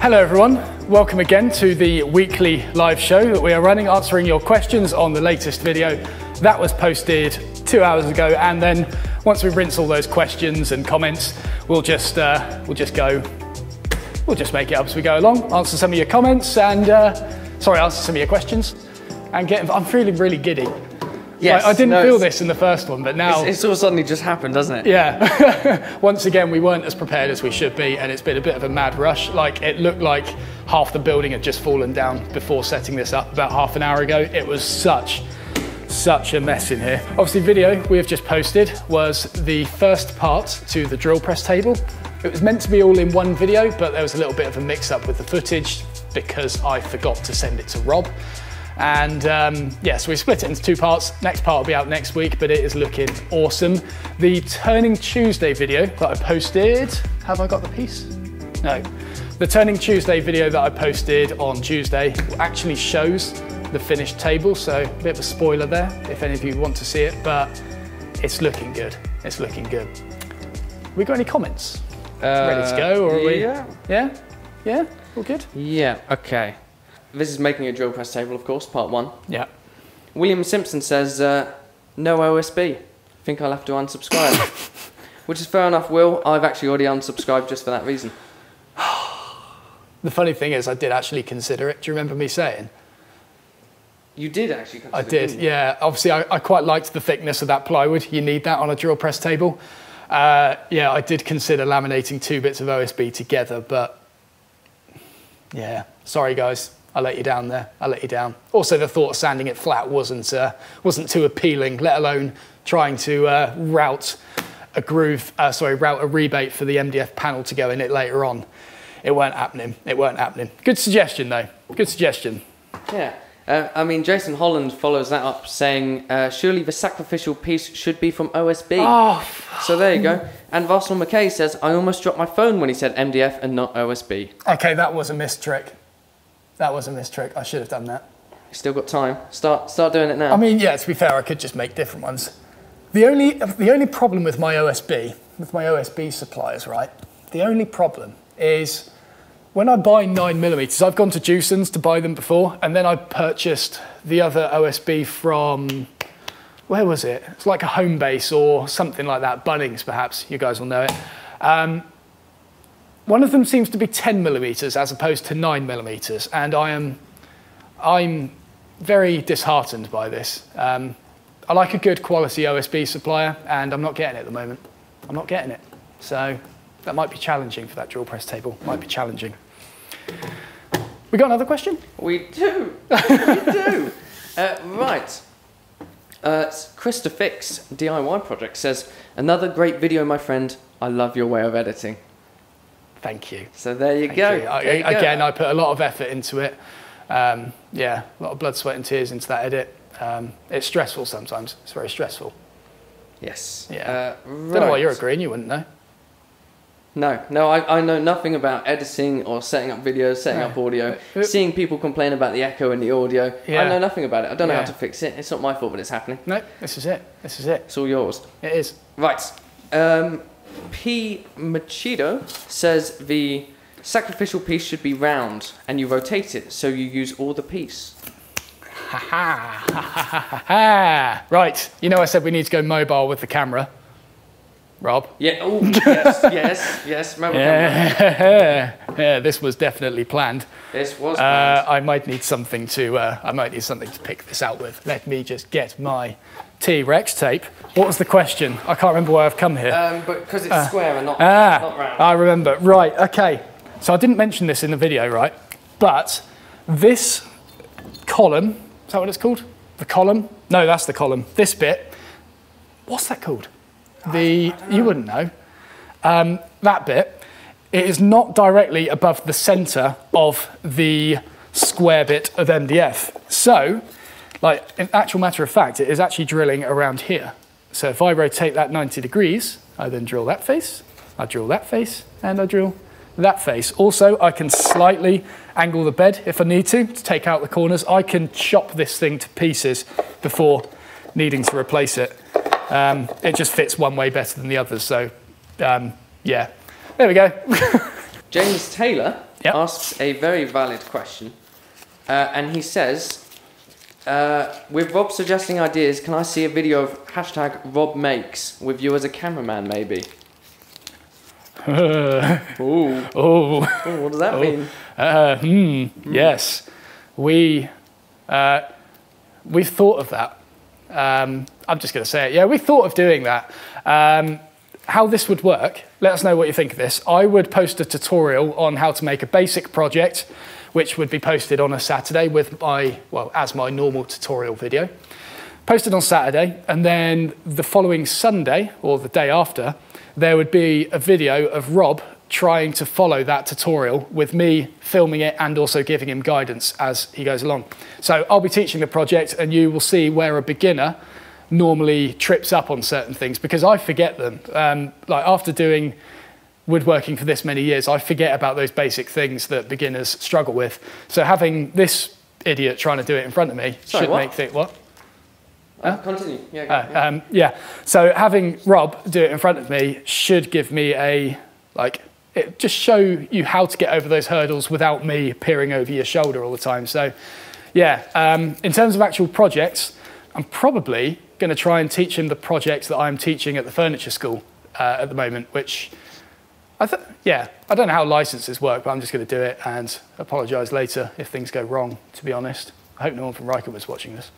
Hello, everyone. Welcome again to the weekly live show that we are running, answering your questions on the latest video that was posted two hours ago. And then once we rinse all those questions and comments, we'll just uh, we'll just go. We'll just make it up as we go along. Answer some of your comments and uh, sorry, answer some of your questions. And get. I'm feeling really giddy. Yes, I, I didn't no, feel this in the first one, but now. It's, it's all suddenly just happened, doesn't it? Yeah. Once again, we weren't as prepared as we should be, and it's been a bit of a mad rush. Like, it looked like half the building had just fallen down before setting this up about half an hour ago. It was such, such a mess in here. Obviously, video we have just posted was the first part to the drill press table. It was meant to be all in one video, but there was a little bit of a mix up with the footage because I forgot to send it to Rob. And um, yeah, so we split it into two parts. Next part will be out next week, but it is looking awesome. The Turning Tuesday video that I posted, have I got the piece? No. The Turning Tuesday video that I posted on Tuesday actually shows the finished table, so a bit of a spoiler there if any of you want to see it, but it's looking good. It's looking good. We got any comments? Ready to go, or are we? Uh, Yeah. Yeah? Yeah? All good? Yeah, okay. This is making a drill press table, of course, part one. Yeah. William Simpson says, uh, no OSB. I Think I'll have to unsubscribe. Which is fair enough, Will. I've actually already unsubscribed just for that reason. The funny thing is, I did actually consider it. Do you remember me saying? You did actually consider it? I did, yeah. Obviously, I, I quite liked the thickness of that plywood. You need that on a drill press table. Uh, yeah, I did consider laminating two bits of OSB together, but yeah, sorry guys, I let you down there. I let you down. Also, the thought of sanding it flat wasn't uh, wasn't too appealing, let alone trying to uh, route a groove, uh, sorry, route a rebate for the MDF panel to go in it later on. It weren't happening. It weren't happening. Good suggestion though. Good suggestion. Yeah. Uh, I mean, Jason Holland follows that up saying, uh, surely the sacrificial piece should be from OSB. Oh, So there you go. And Vassal McKay says, I almost dropped my phone when he said MDF and not OSB. Okay, that was a missed trick. That was a missed trick. I should have done that. You Still got time. Start start doing it now. I mean, yeah, to be fair, I could just make different ones. The only, the only problem with my OSB, with my OSB suppliers, right? The only problem is when I buy nine millimeters. I've gone to Jewson's to buy them before, and then I purchased the other OSB from, where was it? It's like a home base or something like that, Bunnings perhaps, you guys will know it. Um, one of them seems to be 10 millimeters as opposed to 9 millimeters, and I am, I'm very disheartened by this. Um, I like a good quality OSB supplier, and I'm not getting it at the moment. I'm not getting it. So that might be challenging for that drill press table. Might be challenging. We got another question? We do. we do. Uh, right. Uh, Krista Fix DIY project says another great video, my friend. I love your way of editing. Thank you. So there you Thank go. you. I- There you go. again, I put a lot of effort into it. Um, yeah, a lot of blood, sweat, and tears into that edit. Um, it's stressful sometimes. It's very stressful. Yes. Yeah. Uh, Don't know why you're agreeing. You wouldn't know. No, no, I, I know nothing about editing or setting up videos, setting No. up audio, Uh, seeing people complain about the echo in the audio. Yeah. I know nothing about it. I don't know Yeah. how to fix it. It's not my fault, but it's happening. No, this is it. This is it. It's all yours. It is. Right. Um, P. Machido says the sacrificial piece should be round and you rotate it so you use all the piece. Ha ha ha ha ha ha. Right. You know, I said we need to go mobile with the camera. Rob. Yeah, oh, yes, yes, yes. Yeah, yeah, this was definitely planned. This was Uh, planned. I might need something to. Uh, I might need something to pick this out with. Let me just get my T-Rex tape. What was the question? I can't remember why I've come here. Um, but because it's square and not, Ah, not round. I remember. Right, okay. So I didn't mention this in the video, right? But this column, is that what it's called? The column? No, that's the column. This bit, what's that called? The, you wouldn't know. Um, that bit, it is not directly above the center of the square bit of MDF. So, like, in actual matter of fact, it is actually drilling around here. So if I rotate that 90 degrees, I then drill that face, I drill that face, and I drill that face. Also, I can slightly angle the bed if I need to, to take out the corners. I can chop this thing to pieces before needing to replace it. Um, it just fits one way better than the others. So, um, yeah, there we go. James Taylor Yep. asks a very valid question, uh, and he says, uh, "With Rob suggesting ideas, can I see a video of hashtag Rob makes with you as a cameraman, maybe?" Ooh, oh, Ooh, what does that mean? uh, hmm, yes. We, uh, we've thought of that. Um, I'm just going to say it. Yeah, we thought of doing that. Um, how this would work, let us know what you think of this. I would post a tutorial on how to make a basic project, which would be posted on a Saturday with my, well, as my normal tutorial video. Posted on Saturday, and then the following Sunday, or the day after, there would be a video of Rob trying to follow that tutorial with me filming it and also giving him guidance as he goes along. So I'll be teaching the project, and you will see where a beginner normally trips up on certain things because I forget them. Um, like after doing woodworking for this many years, I forget about those basic things that beginners struggle with. So having this idiot trying to do it in front of me Sorry, should what? make think what? Uh, continue. Yeah. Uh, yeah. um, yeah. So having Rob do it in front of me should give me a like it just show you how to get over those hurdles without me peering over your shoulder all the time. So yeah, um, in terms of actual projects, I'm probably going to try and teach him the projects that I'm teaching at the furniture school uh, at the moment, which I th- yeah, I don't know how licenses work, but I'm just going to do it and apologise later if things go wrong. To be honest, I hope no one from Riker was watching this.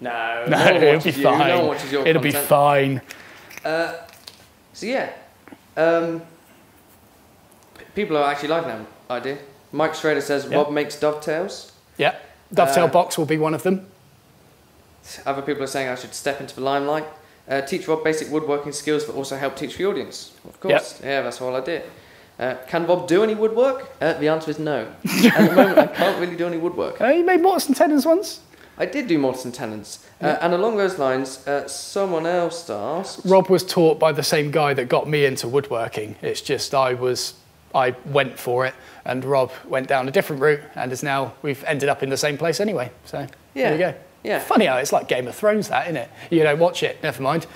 no, No, no it'll be you, No fine. your It'll be fine. Uh, so yeah, um, people are actually liking that idea. Mike Schrader says Yeah. Rob makes dovetails. Yeah, dovetail Uh, box will be one of them. Other people are saying I should step into the limelight. Uh, teach Rob basic woodworking skills, but also help teach the audience. Of course, yeah, that's the whole idea. Uh, can Rob do any woodwork? Uh, the answer is no. At the moment, I can't really do any woodwork. Uh, you made and tenons once. I did do mortise Tenants. tenons, uh, and along those lines, uh, someone else asked. Rob was taught by the same guy that got me into woodworking. It's just I was, I went for it, and Rob went down a different route, and is now we've ended up in the same place anyway. So Yeah. there you go. Yeah. Funny how it's like Game of Thrones, that isn't it? You don't watch it. Never mind.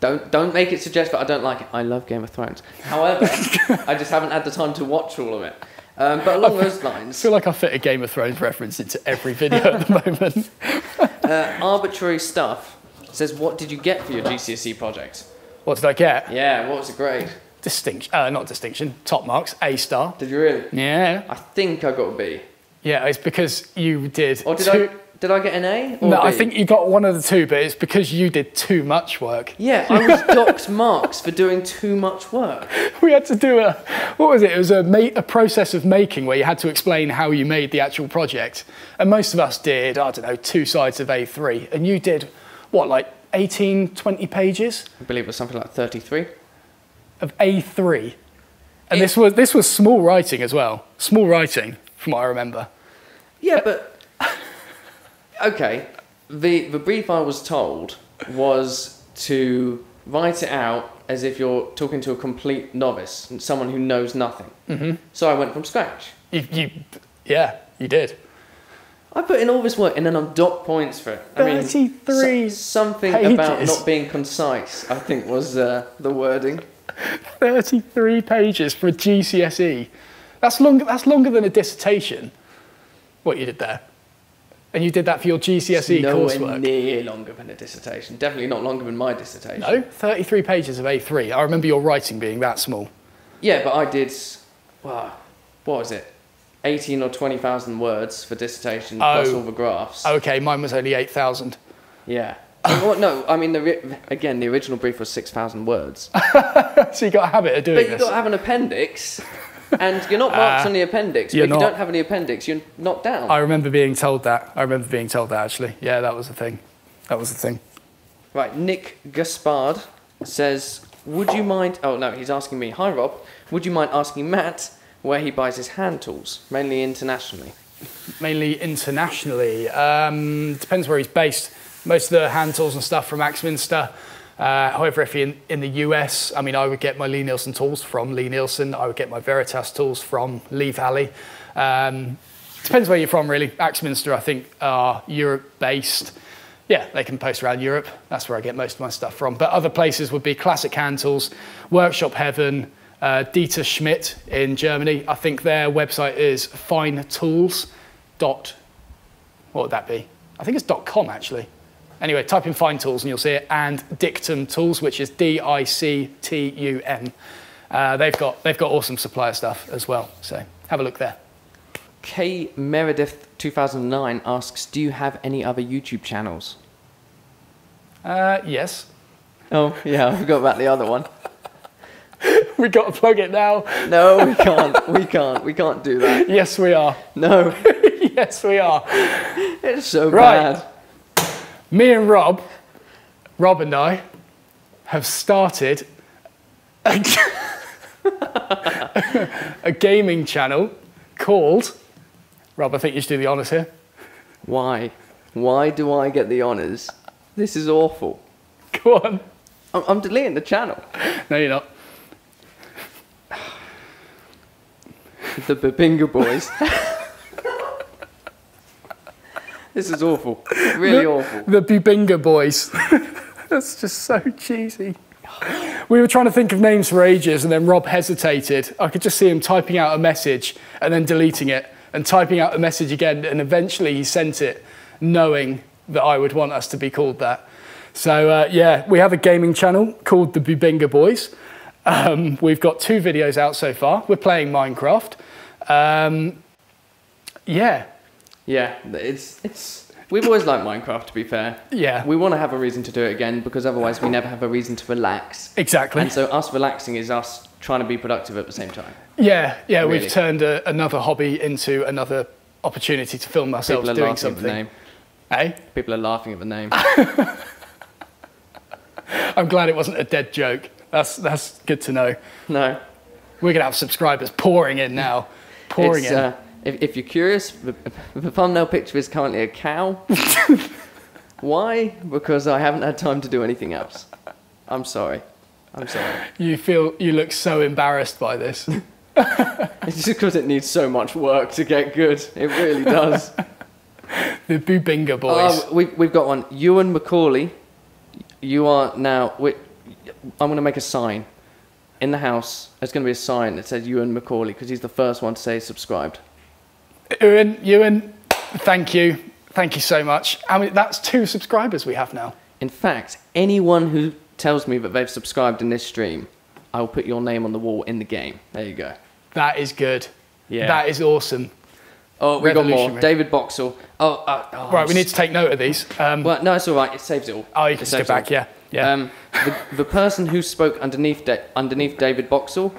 Don't don't make it suggest that I don't like it. I love Game of Thrones. However, I just haven't had the time to watch all of it. Um, but along those lines... I feel like I fit a Game of Thrones reference into every video at the moment. uh, arbitrary stuff says, "What did you get for your GCSE project?" What did I get? Yeah, what was the grade? Distinction. Uh, not distinction. Top marks. A star. Did you really? Yeah. I think I got a B. Yeah. It's because you did. Or did two, I did I get an A? Or No, a I B? think you got one of the two, but it's because you did too much work. Yeah, I was docked marks for doing too much work. We had to do a, what was it? It was a, ma- a process of making where you had to explain how you made the actual project. And most of us did, I don't know, two sides of A3. And you did, what, like 18, 20 pages I believe it was something like thirty-three. of A3? And It- this was, this was small writing as well. Small writing, from what I remember. Yeah, but okay. The the brief I was told was to write it out as if you're talking to a complete novice, someone who knows nothing. Mm-hmm. So I went from scratch. You, you, yeah, you did. I put in all this work and then I'm docked points for it. I mean, 33 so- something about not being concise. I think was uh, the wording. 33 pages for a GCSE. That's, long, that's longer than a dissertation, what you did there. And you did that for your GCSE E coursework. near longer than a dissertation. Definitely not longer than my dissertation. No, 33 pages of A3. I remember your writing being that small. Yeah, but I did. Wow, what was it? Eighteen or twenty thousand words for dissertation plus Oh. all the graphs. Okay, mine was only 8,000. Yeah. well, no, I mean the again the original brief was six thousand words, so you got a habit of doing but you've got to have an appendix, and you're not marked Ah, on the appendix. But you're if you don't have any appendix, you're knocked down. I remember being told that. I remember being told that actually. Yeah, that was the thing. That was the thing. Right, Nick Gaspard says, "Would you mind?" Oh no, he's asking me. Hi Rob, would you mind asking Matt where he buys his hand tools, mainly internationally? Mainly internationally. Um, depends where he's based. Most of the hand tools and stuff from Axminster. Uh, however, if you're in, in the US, I mean, I would get my Lie-Nielsen tools from Lie-Nielsen. I would get my Veritas tools from Lee Valley. Um, depends where you're from, really. Axminster, I think, are Europe based. Yeah, they can post around Europe. That's where I get most of my stuff from. But other places would be Classic Hand Tools, Workshop Heaven, uh, Dieter Schmid in Germany. I think their website is finetools. Dot, what would that be? I think it's .com actually. Anyway, type in Fine Tools and you'll see it, and Dictum Tools, which is D-I-C-T-U-M. Uh, they've got they've got awesome supplier stuff as well. So have a look there. K Meredith 2009 asks, "Do you have any other YouTube channels?" Uh, yes, Oh yeah, I forgot about the other one. we got to plug it now. No, we can't. We can't. We can't do that. Yes, we are. No, yes, we are. it's so Right. bad. Me and Rob, Rob and I, have started a, a gaming channel called. Rob, I think you should do the honours here. Why? Why do I get the honors? This is awful. Go on. I'm, I'm deleting the channel. No, you're not. The Bubinga Boys. this is awful. Really awful. The Bubinga Boys. That's just so cheesy. We were trying to think of names for ages, and then Rob hesitated. I could just see him typing out a message and then deleting it, and typing out a message again, and eventually he sent it, knowing that I would want us to be called that. So uh, yeah, we have a gaming channel called the Bubinga Boys. Um, we've got two videos out so far. We're playing Minecraft. Um, yeah, Yeah, it's it's. We've always liked Minecraft. To be fair, yeah, we want to have a reason to do it again because otherwise we never have a reason to relax. exactly. And so us relaxing is us trying to be productive at the same time. Yeah, yeah, Really. we've turned a, another hobby into another opportunity to film ourselves People are doing laughing at the something. name. Eh? People are laughing at the name. I'm glad it wasn't a dead joke. That's that's good to know. No, We're gonna have subscribers pouring in now, pouring it's, in. uh, if, if you're curious, the, the thumbnail picture is currently a cow. Why? Because I haven't had time to do anything else. I'm sorry. I'm sorry. you feel you look so embarrassed by this. It's just because it needs so much work to get good. It really does. the Bubinga oh, boys. Oh, we've, we've got one. Ewan Macaulay, you are now. We, I'm going to make a sign in the house. There's going to be a sign that says Ewan Macaulay because he's the first one to say subscribed. Ewan, Ewan, thank you, thank you so much. I mean, that's two subscribers we have now. In fact, anyone who tells me that they've subscribed in this stream, I will put your name on the wall in the game. There you go. That is good. Yeah. That is awesome. Oh, we got more. David Boxall. Oh, uh, oh, Right, we need to take note of these. Um, Well, no, it's all right. It saves it all. oh, you can skip saves all. back. Yeah, yeah. Um, the, the person who spoke underneath da- underneath David Boxall,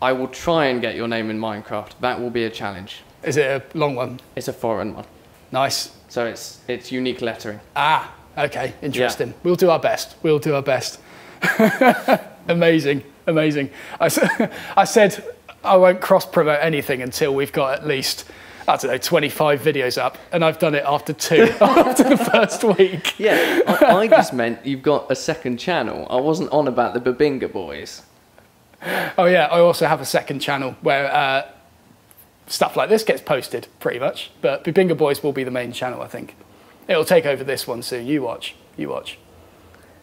I will try and get your name in Minecraft. That will be a challenge. Is it a long one? It's a foreign one, Nice. so it's it's unique lettering. Ah, okay, interesting. We'll do our best. We'll do our best. amazing, amazing. I said I won't cross promote anything until we've got at least, I don't know, 25 videos up, and I've done it after two, after the first week. Yeah, I, I just meant you've got a second channel. I wasn't on about the Bubinga boys. Oh, yeah, I also have a second channel where uh, stuff like this gets posted pretty much, but Bubinga Boys will be the main channel, I think. It'll take over this one soon. You watch. You watch.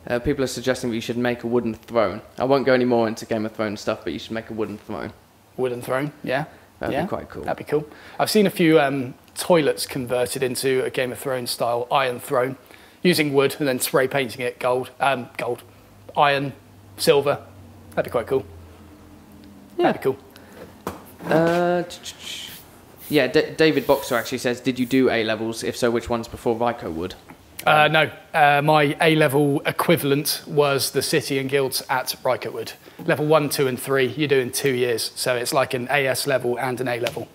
Uh, people are suggesting that you should make a wooden throne. I won't go any more into Game of Thrones stuff, but you should make a wooden throne. Wooden throne, yeah. That'd yeah. be quite cool. That'd be cool. I've seen a few um, toilets converted into a Game of Thrones style iron throne, using wood and then spray painting it gold, um, gold, iron, silver. That'd be quite cool. Yeah. That'd be cool. Uh, yeah, D- David Boxall actually says, "Did you do A levels? If so, which ones before Rycotewood?" Uh, no, uh, my A level equivalent was the City and Guilds at Rycotewood. Level one, two, and three, you do in two years. So it's like an AS level and an A level.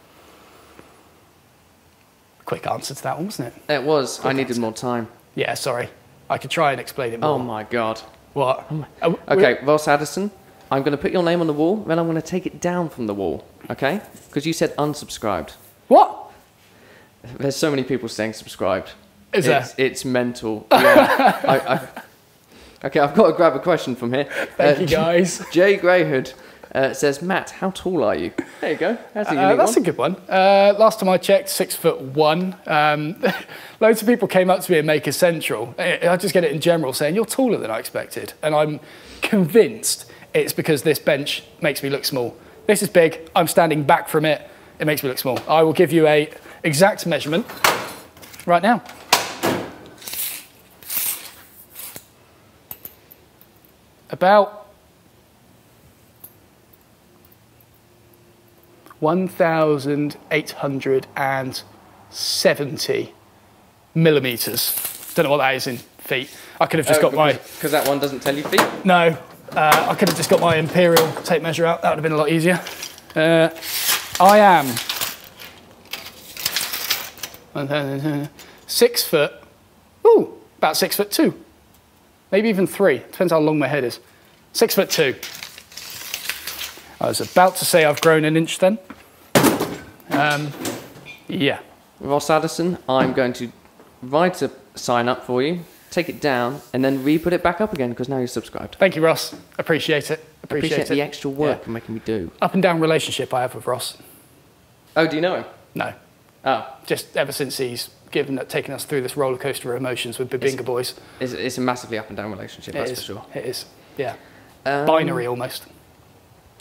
Quick answer to that one, wasn't it? It was. I needed answer. more time. Yeah, sorry. I could try and explain it more. Oh my god. What? Uh, Okay, Ross Addison, I'm going to put your name on the wall, then I'm going to take it down from the wall. Okay? Because you said unsubscribed. What? There's so many people saying subscribed. Is there? it's, it's mental. Yeah. I, I, okay, I've got to grab a question from here. Thank Uh, you, guys. Jay Greyhood uh, says, Matt, how tall are you? There you go. That's a Uh, that's one. a good one. Uh, last time I checked, six foot one. Um, loads of people came up to me at Maker Central. I just get it in general saying, You're taller than I expected. And I'm convinced it's because this bench makes me look small. This is big, I'm standing back from it, it makes me look small. I will give you a exact measurement right now. About 1,870 millimeters. Don't know what that is in feet. I could have just Oh, got my because that one doesn't tell you feet. no. Uh, I could have just got my imperial tape measure out. That would have been a lot easier. Uh, I am six foot. Ooh, about six foot two, maybe even three. Depends how long my head is. Six foot two. I was about to say I've grown an inch then. Um, yeah. Ross Addison, I'm going to write a sign up for you, take it down, and then re-put it back up again because now you're subscribed. Thank you, Ross. Appreciate it. Appreciate, Appreciate it. the extra work Yeah. you're making me do. Up and down relationship I have with Ross. Oh, do you know him? No, Oh, just ever since he's given taken us through this roller coaster of emotions with Bubinga Boys. it's, it's a massively up and down relationship, that's it is. for sure. It is. Yeah. Um, Binary almost.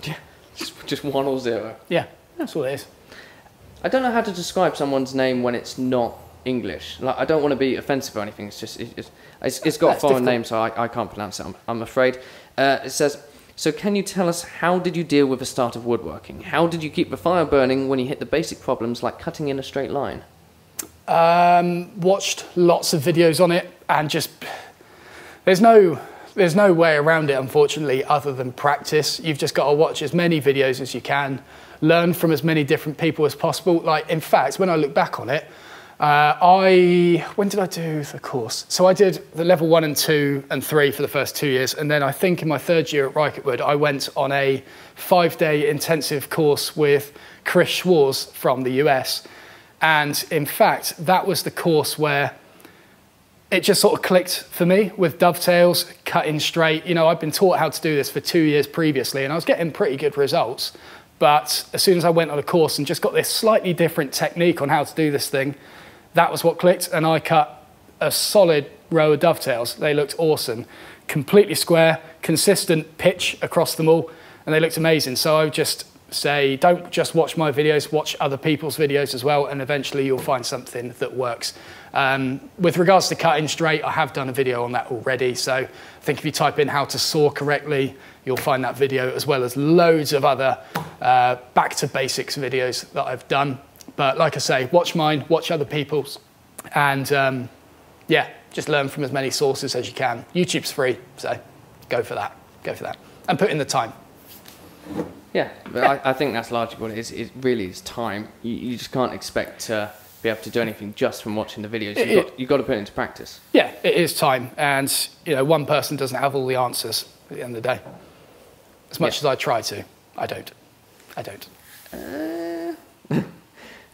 Just, just one or zero. Yeah. That's all it is. I don't know how to describe someone's name when it's not English. Like, I don't want to be offensive or anything. It's just it, it's, it's, it's got a foreign difficult. name, so I, I can't pronounce it. I'm, I'm afraid. Uh, it says. So, can you tell us how did you deal with the start of woodworking? How did you keep the fire burning when you hit the basic problems like cutting in a straight line? Um, watched lots of videos on it and just there's no there's no way around it unfortunately other than practice. You've just got to watch as many videos as you can, learn from as many different people as possible. Like in fact, when I look back on it, uh, I when did I do the course? So I did the level one and two and three for the first two years, and then I think in my third year at Rycotewood, I went on a five-day intensive course with Chris Schwarz from the US. And in fact, that was the course where it just sort of clicked for me with dovetails, cutting straight. You know, I've been taught how to do this for two years previously, and I was getting pretty good results. But as soon as I went on a course and just got this slightly different technique on how to do this thing, that was what clicked, and I cut a solid row of dovetails. They looked awesome, completely square, consistent pitch across them all, and they looked amazing. So I would just say, don't just watch my videos, watch other people's videos as well, and eventually you'll find something that works. Um, with regards to cutting straight, I have done a video on that already. So I think if you type in how to saw correctly, you'll find that video as well as loads of other uh, back to basics videos that I've done. But like I say, watch mine, watch other people's, and um, yeah, just learn from as many sources as you can. YouTube's free, so go for that. Go for that. And put in the time. Yeah, but I, I think that's largely what it is. It really is time. You, you just can't expect to be able to do anything just from watching the videos. You've got, you've got to put it into practice. Yeah, it is time. And, you know, one person doesn't have all the answers at the end of the day. As much Yeah. as I try to, I don't. I don't.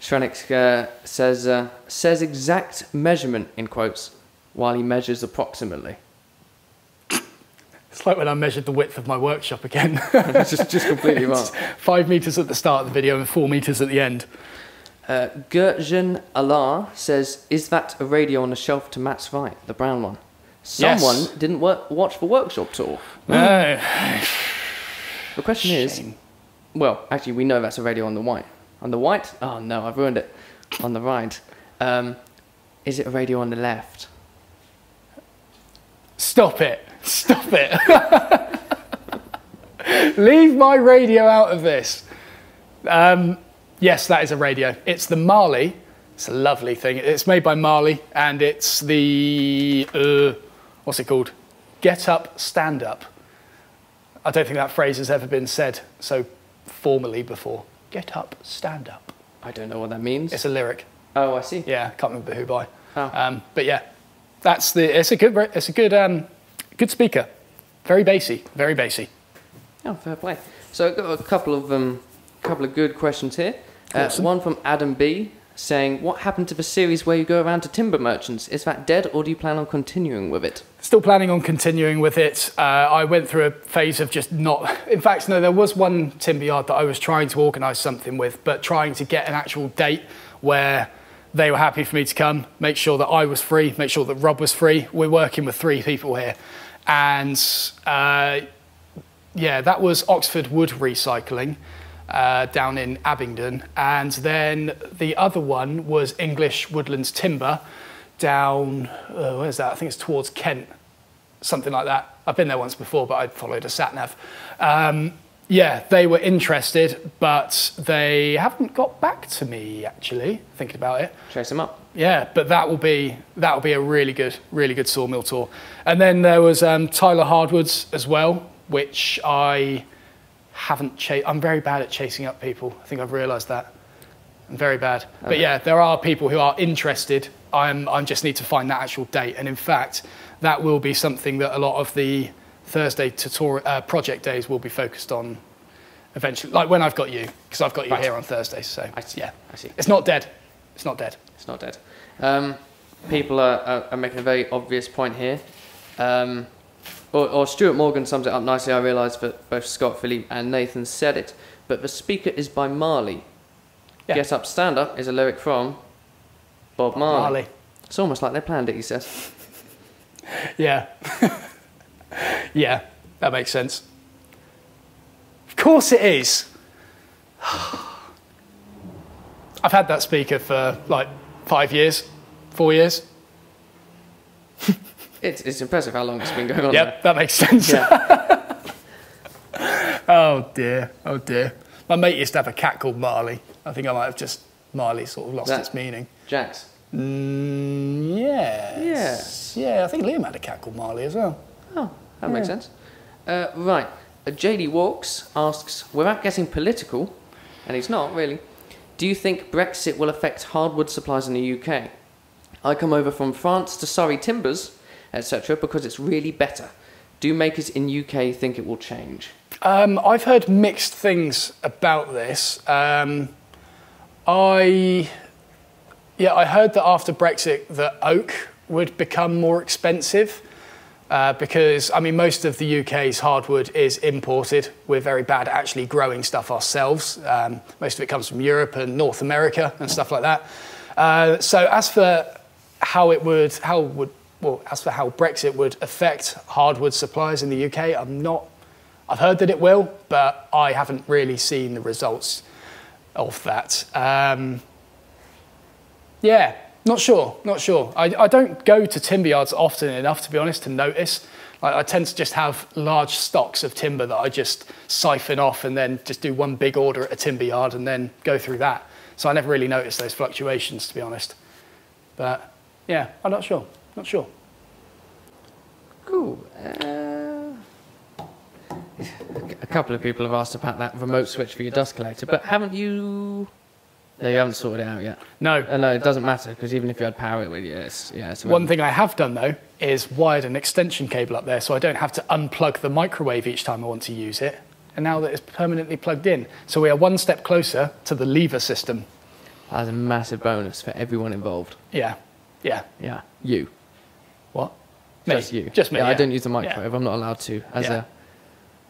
Shrenik uh, says uh, says exact measurement in quotes while he measures approximately. It's like when I measured the width of my workshop again. just just completely wrong. Five meters at the start of the video and four meters at the end. Uh, Gertjan Allah says, "Is that a radio on the shelf to Matt's right, the brown one?" Yes. Someone didn't work, watch the workshop tour. No. The question is, well, actually, we know that's a radio on the white. On the white? Oh no, I've ruined it. On the right, um, is it a radio on the left? Stop it. Stop it. Leave my radio out of this. Um, yes, that is a radio. It's the Marley. It's a lovely thing. It's made by Marley and it's the, uh, what's it called? Get up, stand up. I don't think that phrase has ever been said so formally before. Get up, stand up. I don't know what that means. It's a lyric. oh, I see. Yeah, can't remember who by. Oh. Um, but yeah, that's the. It's a good. It's a good. Um, good speaker. Very bassy. Very bassy. Oh, fair play. So I've got a couple of um, couple of good questions here. Uh, Awesome. one from Adam B saying, "What happened to the series where you go around to timber merchants? Is that dead, or do you plan on continuing with it?" Still planning on continuing with it. Uh, I went through a phase of just not. In fact, no, there was one timber yard that I was trying to organise something with, but trying to get an actual date where they were happy for me to come, make sure that I was free, make sure that Rob was free. We're working with three people here, and uh, yeah, that was Oxford Wood Recycling uh, down in Abingdon. And then the other one was English Woodlands Timber down, uh, where's that? I think it's towards Kent, something like that. I've been there once before, but I followed a sat nav. Um, yeah, they were interested, but they haven't got back to me actually. Thinking about it, Chase them up. yeah, but that will be that will be a really good, really good sawmill tour. And then there was um, Tyler Hardwoods as well, which I haven't chased. I'm very bad at chasing up people. I think I've realised that. I'm very bad. But yeah, there are people who are interested. I'm I just need to find that actual date. And in fact, that will be something that a lot of the Thursday tutorial uh, project days will be focused on. Eventually, like when I've got you, because I've got you Right. here on Thursdays. So I see. yeah, I see. it's not dead. It's not dead. It's not dead. Um, people are, are, are making a very obvious point here. Um, or, or Stuart Morgan sums it up nicely. I realise that both Scott, Philippe, and Nathan said it. But the speaker is by Marley. Yeah. Get Up, Stand Up is a lyric from Bob Marley. Marley. It's almost like they planned it, he says. Yeah. yeah, that makes sense. Of course it is. I've had that speaker for like five years, four years. It's, it's impressive how long it's been going on Yep, that makes sense. Yeah. Oh dear, oh dear. My mate used to have a cat called Marley. I think I might have just, Marley sort of lost That- its meaning. Jax. Mm, yes. Yeah. Yeah, I think Liam had a cat called Marley as well. Oh, that makes sense. Uh, right. Uh, JD Walks asks, without getting political, and he's not really, do you think Brexit will affect hardwood supplies in the UK? I come over from France to Surrey Timbers, etc., because it's really better. Do makers in UK think it will change? Um, I've heard mixed things about this. Um, I, yeah, I heard that after Brexit, that oak would become more expensive uh, because, I mean, most of the UK's hardwood is imported. We're very bad at actually growing stuff ourselves. Um, most of it comes from Europe and North America and stuff like that. Uh, so as for how it would, how would, well, as for how Brexit would affect hardwood supplies in the UK, I'm not I've heard that it will, but I haven't really seen the results of that. Um, yeah, not sure, not sure. I, I don't go to timber yards often enough, to be honest, to notice. Like, I tend to just have large stocks of timber that I just siphon off and then just do one big order at a timber yard and then go through that. So I never really notice those fluctuations, to be honest. But yeah, I'm not sure, not sure. Cool. Uh, a couple of people have asked about that remote switch for your dust collector, but haven't you? No, you haven't sorted it out yet. No, Uh, no, it doesn't matter because even if you had power, it would. Yeah, it's, yeah, it's One thing I have done though is wired an extension cable up there so I don't have to unplug the microwave each time I want to use it. And now that it's permanently plugged in. So we are one step closer to the lever system. That's a massive bonus for everyone involved. Yeah. Yeah. Yeah, you. What? Me. Just you. Just me. Yeah, I don't use the Yeah. microwave. I'm not allowed to as Yeah.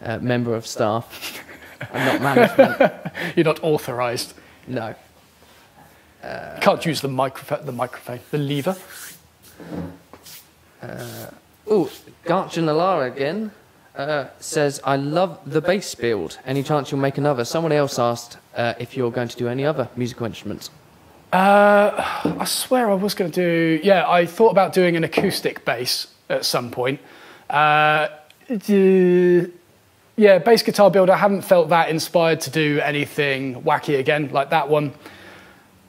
a uh, member of staff. I'm not management. You're not authorized. no. You can't use the microphone, the microphone, the lever. Oh, Garchin Alara again uh, says, I love the bass build. Any chance you'll make another? Someone else asked uh, if you're going to do any other musical instruments. Uh, I swear I was going to do. Yeah, I thought about doing an acoustic bass at some point. Uh, d- yeah, bass guitar build. I haven't felt that inspired to do anything wacky again like that one.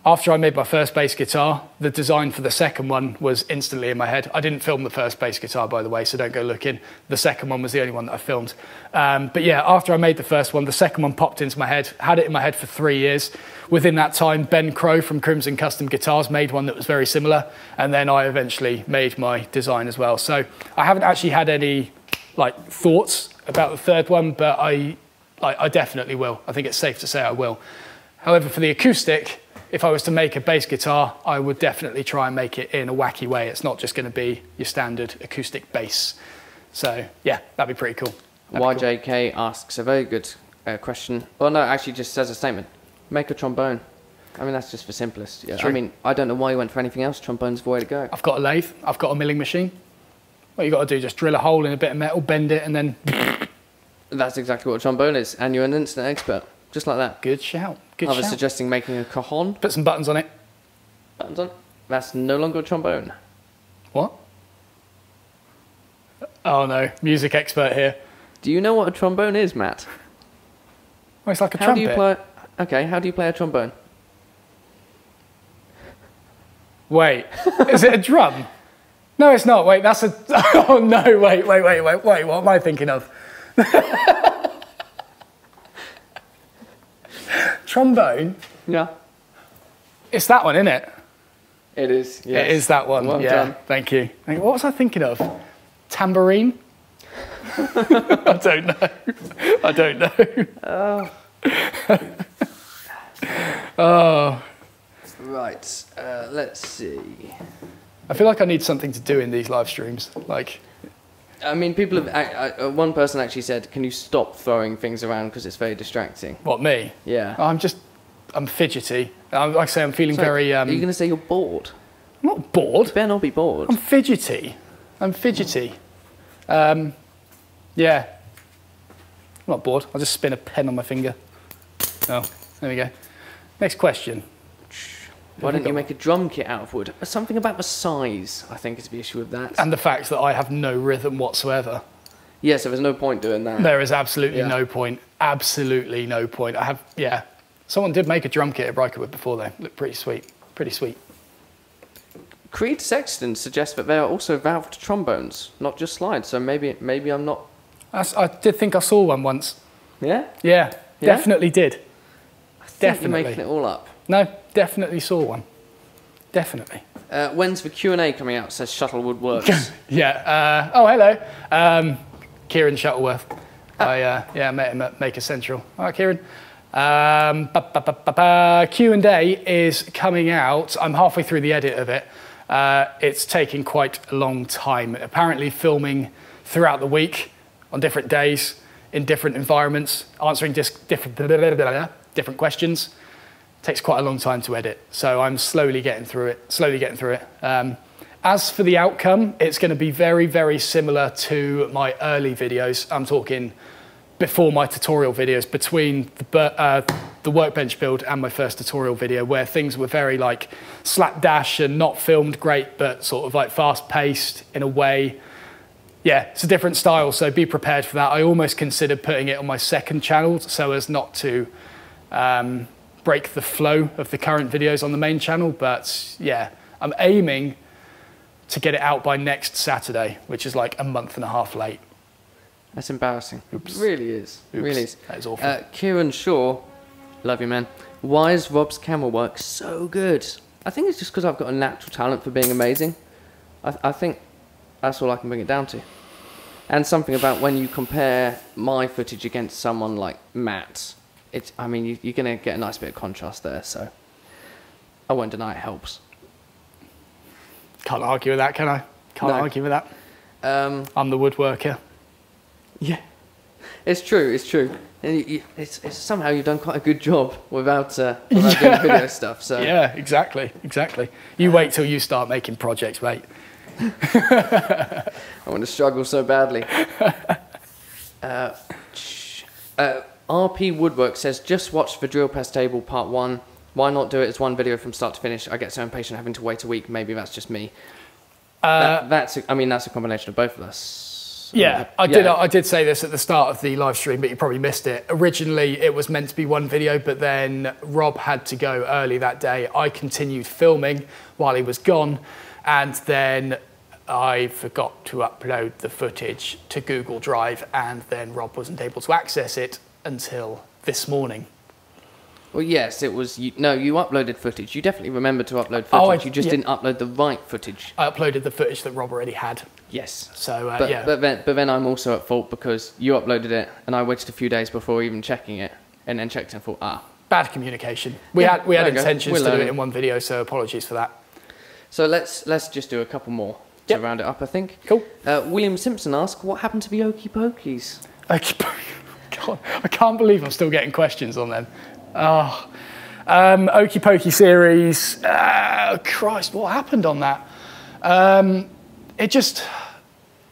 After I made my first bass guitar, the design for the second one was instantly in my head. I didn't film the first bass guitar, by the way, so don't go looking. The second one was the only one that I filmed. Um, but yeah, after I made the first one, the second one popped into my head. Had it in my head for three years. Within that time, Ben Crowe from Crimson Custom Guitars made one that was very similar, and then I eventually made my design as well. So I haven't actually had any like thoughts about the third one, but I, like, I definitely will. I think it's safe to say I will. However, for the acoustic, if I was to make a bass guitar, I would definitely try and make it in a wacky way. It's not just going to be your standard acoustic bass. So yeah, that'd be pretty cool. That'd be cool. YJK asks a very good uh, question. Well, no, actually, just says a statement. Make a trombone. I mean, that's just for simplest. Yeah. I mean, I don't know why you went for anything else. Trombone's the way to go. I've got a lathe. I've got a milling machine. What you got to do, is just drill a hole in a bit of metal, bend it, and then That's exactly what a trombone is, and you're an instant expert, just like that. Good shout. Good I was shout. suggesting making a cajon. Put some buttons on it. Buttons on. That's no longer a trombone. What? Oh no, music expert here. Do you know what a trombone is, Matt? Oh, it's like a How trumpet. do you play? Okay, how do you play a trombone? Wait, is it a drum? No, it's not. Wait, that's a. Oh no! Wait, wait, wait, wait, wait. What am I thinking of? Trombone. Yeah. It's that one, isn't it? It is. Yes. It is that one. Well yeah. done. Thank you. Thank you. What was I thinking of? Tambourine. I don't know. I don't know. oh, Right. Uh, let's see. I feel like I need something to do in these live streams. Like, I mean, people have. I, I, uh, one person actually said, "Can you stop throwing things around because it's very distracting?" what me? Yeah. I'm just, I'm fidgety. I'm, like I say, I'm feeling Sorry, very. Um, Are you going to say you're bored? I'm not bored. You better not be bored. I'm fidgety. I'm fidgety. Um, yeah. I'm not bored. I'll just spin a pen on my finger. Oh, there we go. Next question. Why don't you make a drum kit out of wood? Uh, something about the size, I think, is the issue with that. And the fact that I have no rhythm whatsoever. yeah, so there's no point doing that. There is absolutely Yeah. no point. Absolutely no point. I have, yeah. Someone did make a drum kit at Rycotewood before though. Looked pretty sweet. Pretty sweet. Creed Sexton suggests that there are also valved trombones, not just slides. So maybe, maybe I'm not. I did think I saw one once. Yeah, Yeah, Yeah? definitely did. I think Definitely. you're making it all up. No, definitely saw one. Definitely. Uh, when's the Q and A coming out? Says Shuttlewood Works. Yeah. Uh, oh, hello. Um, Kieran Shuttleworth. I uh, yeah met him at Maker Central. All right, Kieran. Um. Q&A is coming out. I'm halfway through the edit of it. Uh, it's taking quite a long time. Apparently filming throughout the week on different days in different environments, answering dis- different, different questions takes quite a long time to edit. So I'm slowly getting through it, slowly getting through it. Um, as for the outcome, it's going to be very, very similar to my early videos. I'm talking before my tutorial videos, between the, uh, the workbench build and my first tutorial video, where things were very like slapdash and not filmed great, but sort of like fast paced in a way. Yeah, it's a different style, so be prepared for that. I almost considered putting it on my second channel so as not to um, break the flow of the current videos on the main channel. But yeah, I'm aiming to get it out by next Saturday, which is like a month and a half late. That's embarrassing. Oops. It really is. Oops, really is. That is awful. Uh, Kieran Shaw, love you, man. Why is Rob's camera work so good? I think it's just because I've got a natural talent for being amazing. I, I think that's all I can bring it down to. And something about when you compare my footage against someone like Matt, it's, I mean, you, you're going to get a nice bit of contrast there, so I won't deny it helps. Can't argue with that, can I? Can't No. argue with that. Um, I'm the woodworker. Yeah, it's true. It's true. And you, it's, it's somehow you've done quite a good job without uh, without doing video stuff. So Yeah, exactly, exactly. You wait till you start making projects, mate. I want to struggle so badly. uh, uh, RP Woodwork says just watch the drill press table part one. Why not do it as one video from start to finish? I get so impatient having to wait a week. Maybe that's just me. Uh, That, that's a, I mean that's a combination of both of us. Yeah, I did. Yeah. I did say this at the start of the live stream, but you probably missed it. Originally, it was meant to be one video, but then Rob had to go early that day. I continued filming while he was gone, and then I forgot to upload the footage to Google Drive, and then Rob wasn't able to access it until this morning. Well, yes, it was. You, no, you uploaded footage. You definitely remember to upload footage. Oh, I- you just yeah. didn't upload the right footage. I uploaded the footage that Rob already had. Yes. So uh, But, yeah, but then but then I'm also at fault because you uploaded it and I waited a few days before even checking it and then checked and thought ah. bad communication. We Yeah, had we had there you go. intentions to do it in one video, so apologies for that. So let's let's just do a couple more to Yep. round it up. I think. Cool. Uh, William Simpson asked, "What happened to the Oakey Pokeys?" Okay, God, I can't believe I'm still getting questions on them. Oh, um, Oakey Pokey series. Uh, Christ, what happened on that? Um, it just,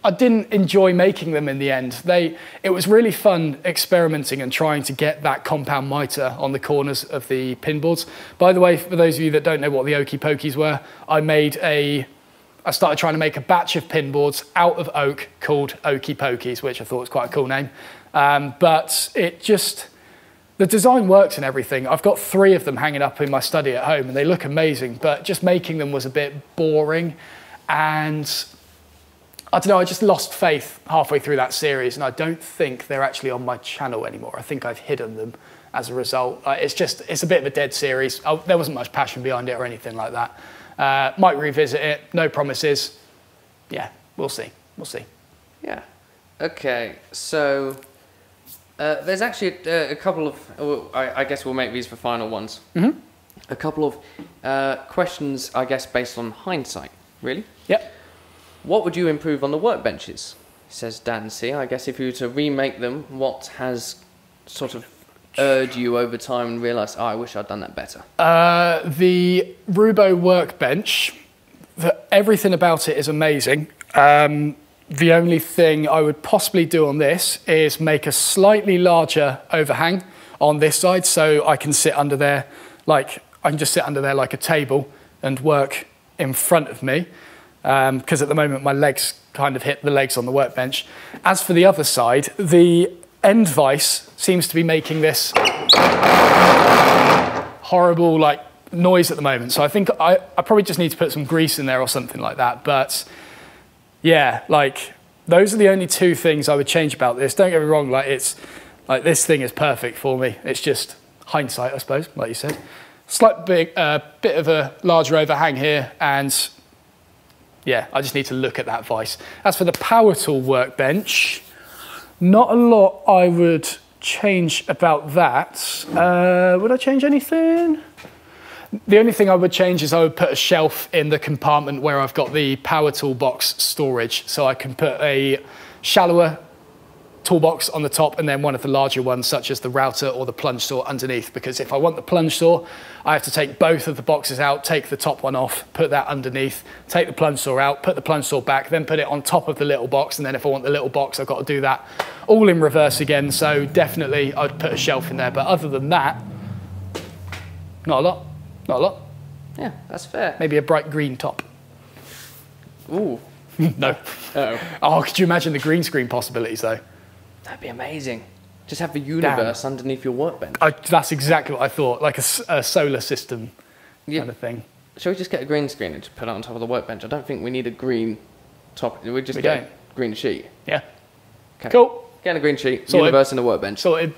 I didn't enjoy making them in the end. They, it was really fun experimenting and trying to get that compound mitre on the corners of the pinboards. By the way, for those of you that don't know what the Oakey-Pokeys were, I made a, I started trying to make a batch of pinboards out of oak called Oakey-Pokeys, which I thought was quite a cool name. Um, but it just, the design works and everything. I've got three of them hanging up in my study at home and they look amazing, but just making them was a bit boring. And I don't know, I just lost faith halfway through that series, and I don't think they're actually on my channel anymore. I think I've hidden them as a result. Uh, it's just, it's a bit of a dead series. Oh, there wasn't much passion behind it or anything like that. Uh, might revisit it, no promises. Yeah, we'll see. We'll see. Yeah. Okay, so uh, there's actually a, a couple of, well, I, I, guess we'll make these for final ones. Mm-hmm. A couple of uh, questions, I guess, based on hindsight, really? Yep. What would you improve on the workbenches? Says Dan C. I guess if you were to remake them, what has sort of urged you over time and realised, oh, I wish I'd done that better? Uh, the Roubo workbench, the, everything about it is amazing. Um, the only thing I would possibly do on this is make a slightly larger overhang on this side so I can sit under there like I can just sit under there like a table and work in front of me because um, at the moment my legs kind of hit the legs on the workbench. As for the other side, the end vise seems to be making this horrible like noise at the moment. So I think I, I probably just need to put some grease in there or something like that. But yeah, like those are the only two things I would change about this. Don't get me wrong, like it's like this thing is perfect for me. It's just hindsight, I suppose, like you said. Slight big, uh, bit of a larger overhang here and yeah, I just need to look at that vice. As for the power tool workbench, not a lot I would change about that. Uh, would I change anything? The only thing I would change is I would put a shelf in the compartment where I've got the power tool box storage. So I can put a shallower toolbox on the top and then one of the larger ones such as the router or the plunge saw underneath. Because if I want the plunge saw I have to take both of the boxes out, take the top one off, put that underneath, take the plunge saw out, put the plunge saw back, then put it on top of the little box. And then if I want the little box I've got to do that all in reverse again. So definitely I'd put a shelf in there. But other than that not a lot, not a lot. Yeah, that's fair. Maybe a bright green top. Ooh. no. Uh-oh. Oh, could you imagine the green screen possibilities though? That'd be amazing. Just have the universe Damn. underneath your workbench. I, that's exactly what I thought, like a, a solar system yeah. kind of thing. Shall we just get a green screen and just put it on top of the workbench? I don't think we need a green top. We just we get don't. a green sheet. Yeah. Okay. Cool. Get a green sheet, Sorted. universe and a workbench. Sorted.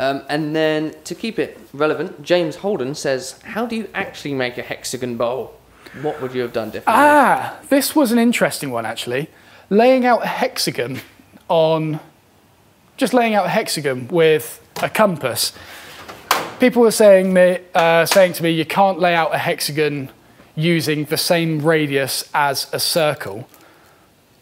Um, and then to keep it relevant, James Holden says, "How do you actually make a hexagon bowl? What would you have done differently?" Ah, this was an interesting one actually. Laying out a hexagon on just laying out a hexagon with a compass. People were saying, me, uh, saying to me, you can't lay out a hexagon using the same radius as a circle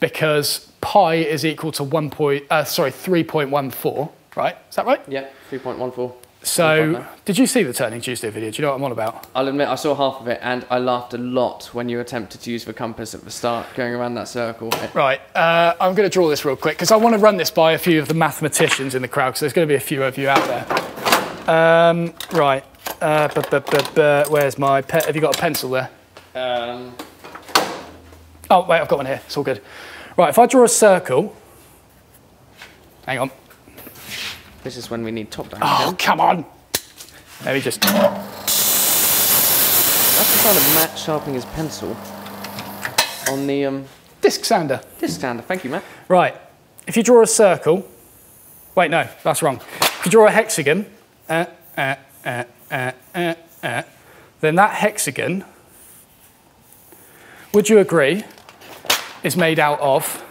because pi is equal to one point, uh, sorry, 3.14, right? Is that right? Yeah, 3.14. So, did you see the Turning Tuesday video? Do you know what I'm on about? I'll admit I saw half of it and I laughed a lot when you attempted to use the compass at the start, going around that circle. Right, uh, I'm going to draw this real quick because I want to run this by a few of the mathematicians in the crowd because there's going to be a few of you out there. Um, right, uh, where's my pen? Have you got a pencil there? Um. Oh, wait, I've got one here. It's all good. Right, if I draw a circle, hang on. This is when we need top down. Oh, come on. Maybe just. That's the sound of Matt sharpening his pencil on the um, disc sander. Disc sander. Thank you, Matt. Right. If you draw a circle, wait, no, that's wrong. If you draw a hexagon, uh, uh, uh, uh, uh, uh, then that hexagon, would you agree, is made out of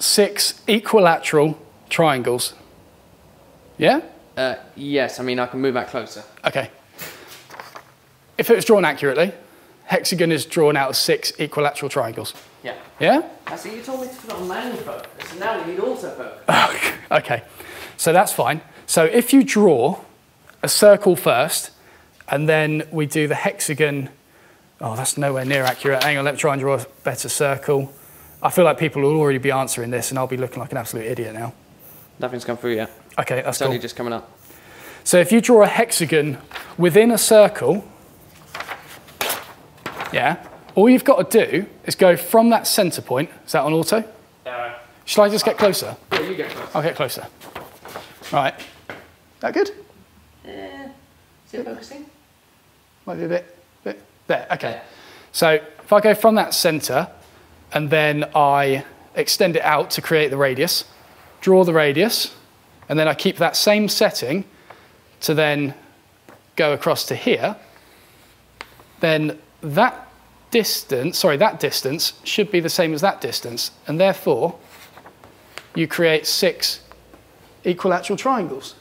six equilateral triangles. Yeah? Uh, yes, I mean, I can move that closer. Okay. If it was drawn accurately, hexagon is drawn out of six equilateral triangles. Yeah. Yeah? I see you told me to put on manual focus, and now we need autofocus. okay, so that's fine. So if you draw a circle first, and then we do the hexagon, oh, that's nowhere near accurate. Hang on, let me try and draw a better circle. I feel like people will already be answering this, and I'll be looking like an absolute idiot now. Nothing's come through yet. Okay, that's It's only cool. just coming up. So if you draw a hexagon within a circle, yeah, all you've got to do is go from that center point. Is that on auto? Yeah. Shall I just get closer? yeah, you get first. I'll get closer. Right. That good? Uh, is it focusing? Might be a bit, bit there. Okay. So if I go from that center and then I extend it out to create the radius, draw the radius, and then I keep that same setting to then go across to here, then that distance, sorry, that distance should be the same as that distance, and therefore you create six equilateral triangles.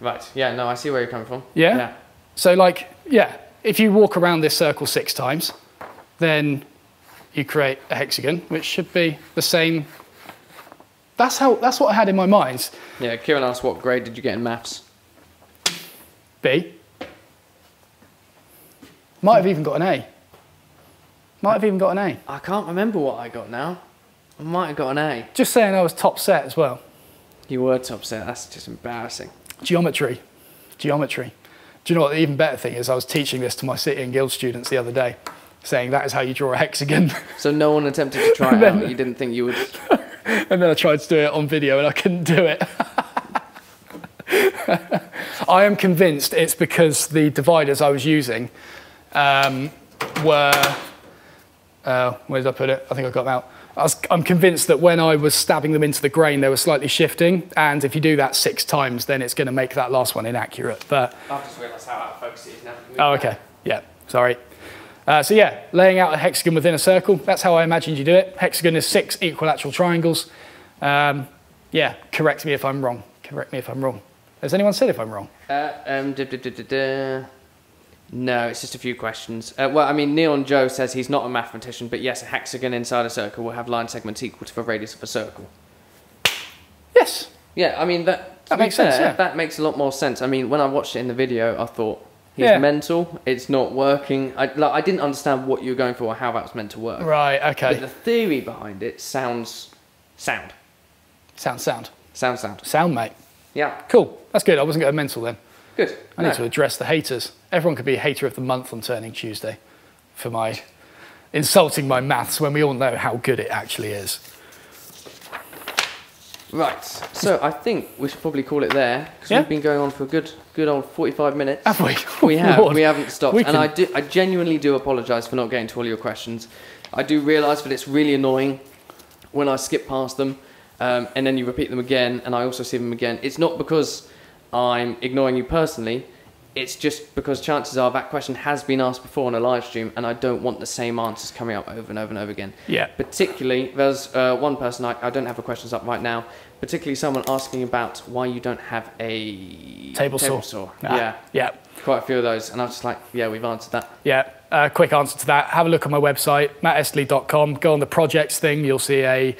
Right. Yeah. No, I see where you're coming from. Yeah? Yeah. So, like, yeah, if you walk around this circle six times, then you create a hexagon, which should be the same. That's how. That's what I had in my mind. Yeah. Kieran asked, "What grade did you get in maths?" B. Might have even got an A. Might have even got an A. I can't remember what I got now. I might have got an A. Just saying, I was top set as well. You were top set. That's just embarrassing. Geometry. Geometry. Do you know what the even better thing is? I was teaching this to my City and Guild students the other day, saying that is how you draw a hexagon. So no one attempted to try it Then- out. You didn't think you would. and then I tried to do it on video and I couldn't do it. I am convinced it's because the dividers I was using um, were. Uh, where did I put it? I think I got them out. I was, I'm convinced that when I was stabbing them into the grain, they were slightly shifting. And if you do that six times, then it's going to make that last one inaccurate. But I've just realised how out of focus it is now. Oh, okay. Yeah, sorry. Uh, so yeah, laying out a hexagon within a circle. That's how I imagined you do it. Hexagon is six equilateral triangles. Um, yeah, correct me if I'm wrong. Correct me if I'm wrong. Has anyone said if I'm wrong? Uh, um, duh, duh, duh. No, it's just a few questions. Uh, well, I mean, Neon Joe says he's not a mathematician, but yes, a hexagon inside a circle will have line segments equal to the radius of a circle. Yes. Yeah, I mean that, that makes sense, yeah. That makes a lot more sense. I mean, when I watched it in the video, I thought he's Yeah. mental. It's not working. I like, I didn't understand what you were going for or how that was meant to work. Right. But Okay. the theory behind it sounds sound. Sound. Sound. Sound sound. Sound, mate. Yeah. Cool. That's good. I wasn't going mental then. Good. I need to address the haters. Everyone could be a hater of the month on Turning Tuesday for my insulting my maths when we all know how good it actually is. Right. So I think we should probably call it there because Yeah. we've been going on for a good, good old forty-five minutes. Have we? We have. Lord. We haven't stopped. We and I do. I genuinely do apologise for not getting to all your questions. I do realise that it's really annoying when I skip past them, um, and then you repeat them again, and I also see them again. It's not because I'm ignoring you personally. It's just because chances are that question has been asked before on a live stream, and I don't want the same answers coming up over and over and over again. Yeah. Particularly, there's uh, one person, I, I don't have the questions up right now, particularly someone asking about why you don't have a Table saw. Ah, Yeah, Yeah. quite a few of those. And I was just like, yeah, we've answered that. Yeah, uh, quick answer to that. Have a look on my website, mattestlea.com. Go on the projects thing. You'll see a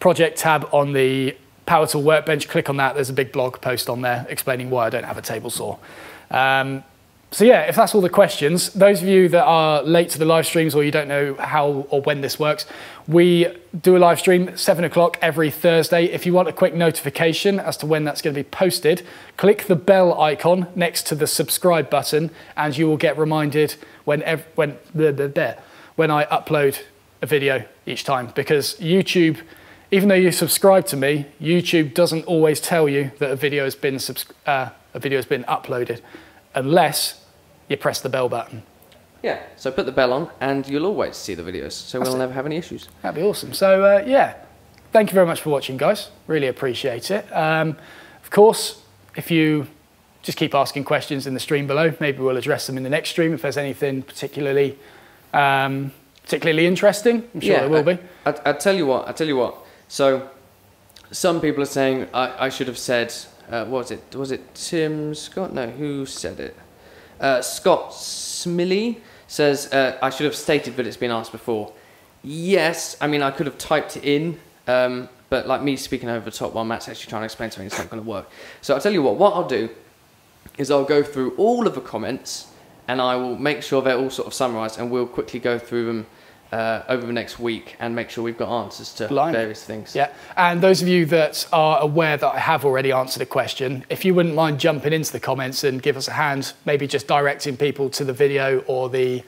project tab on the Power Tool Workbench. Click on that. There's a big blog post on there explaining why I don't have a table saw. Um, so yeah, if that's all the questions, those of you that are late to the live streams or you don't know how or when this works, we do a live stream seven o'clock every Thursday. If you want a quick notification as to when that's going to be posted, click the bell icon next to the subscribe button, and you will get reminded when when the the when I upload a video each time. Because YouTube, even though you subscribe to me, YouTube doesn't always tell you that a video has been subs- uh, a video has been uploaded, unless you press the bell button. Yeah, so put the bell on and you'll always see the videos, so That's we'll it. never have any issues. That'd be awesome. So uh, yeah, thank you very much for watching, guys. Really appreciate it. Um, of course, if you just keep asking questions in the stream below, maybe we'll address them in the next stream if there's anything particularly um, particularly interesting. I'm sure there will I, be. I, I tell you what, I tell you what. So, some people are saying I, I should have said, uh, what was it? Was it Tim Scott? No, who said it? Uh, Scott Smilly says uh, I should have stated that it's been asked before. Yes, I mean I could have typed it in, um, but like me speaking over the top while Matt's actually trying to explain something, it's not going to work. So I'll tell you what. What I'll do is I'll go through all of the comments and I will make sure they're all sort of summarised, and we'll quickly go through them uh, over the next week and make sure we've got answers to Blimey. various things. Yeah, and those of you that are aware that I have already answered a question, if you wouldn't mind jumping into the comments and give us a hand, maybe just directing people to the video or the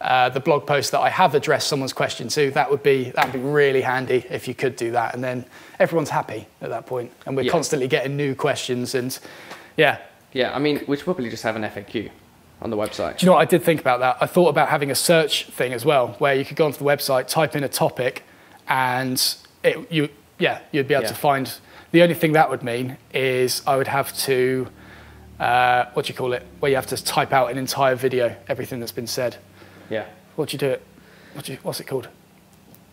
uh, the blog post that I have addressed someone's question to, that would be that would be really handy if you could do that, and then everyone's happy at that point, and we're Yeah. constantly getting new questions, and yeah. Yeah, I mean, we should probably just have an FAQ on the website. Do you know what I did think about that? I thought about having a search thing as well, where you could go onto the website, type in a topic, and it, you, yeah, you'd be able Yeah. to find. The only thing that would mean is I would have to, uh, what do you call it? Where you have to type out an entire video, everything that's been said. Yeah. What do you do it? What do you, what's it called?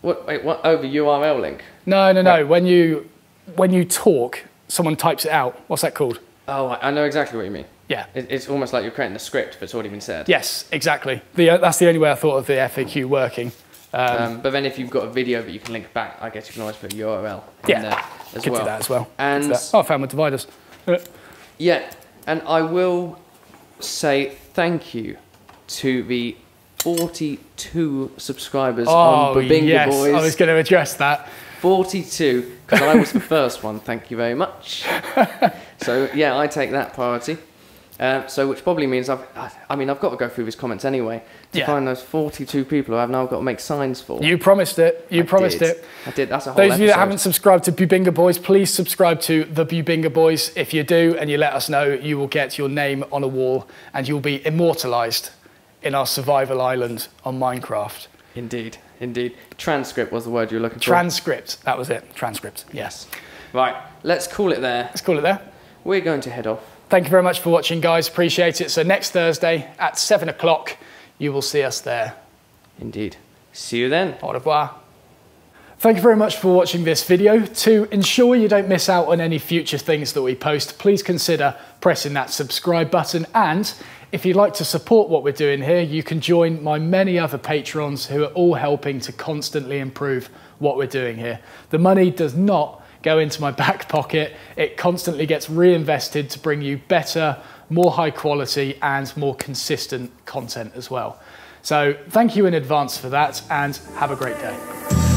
What, wait, what? The URL link. No, no, no. Right. When you when you talk, someone types it out. What's that called? Oh, I know exactly what you mean. Yeah. It's almost like you're creating the script, but it's already been said. Yes, exactly. The, uh, that's the only way I thought of the FAQ working. Um, Um, but then if you've got a video that you can link back, I guess you can always put a URL Yeah, in there as could well. do that as well. And Could do that. oh, I found my dividers. Yeah, and I will say thank you to the 42 subscribers on Oh, Bubinga yes, Boys. I was going to address that. 42, because I was the first one. Thank you very much. so yeah, I take that priority. Uh, so which probably means I've, I- I mean, I've got to go through his comments anyway to Yeah. find those 42 people who I've now got to make signs for. You promised it. You I promised did. it. I did. That's a whole Those of you that haven't subscribed to Bubinga Boys, please subscribe to the Bubinga Boys. If you do and you let us know, you will get your name on a wall and you'll be immortalised in our survival island on Minecraft. Indeed, indeed. Transcript was the word you were looking for. Transcript. That was it. Transcript. Yes. Right, let's call it there. Let's call it there. We're going to head off. Thank you very much for watching, guys. Appreciate it. So next Thursday at seven o'clock, you will see us there. Indeed. See you then. Au revoir. Thank you very much for watching this video. To ensure you don't miss out on any future things that we post, please consider pressing that subscribe button. And if you'd like to support what we're doing here, you can join my many other patrons who are all helping to constantly improve what we're doing here. The money does not go into my back pocket. It constantly gets reinvested to bring you better, more high quality and more consistent content as well. So thank you in advance for that and have a great day.